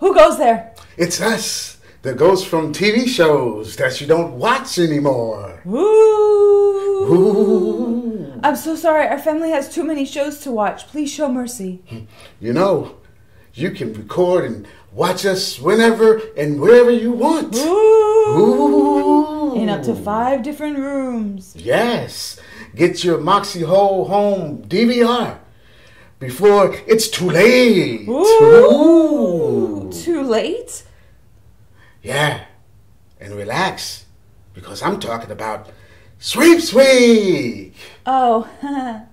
Who goes there? It's us, the ghosts from TV shows that you don't watch anymore. Ooh. Ooh. I'm so sorry. Our family has too many shows to watch. Please show mercy. You know, you can record and watch us whenever and wherever you want. Ooh. Ooh. In up to five different rooms. Yes. Get your Moxi Whole home DVR before it's too late. Ooh. Too late? Yeah. And relax because I'm talking about Sweep Sweep. Oh,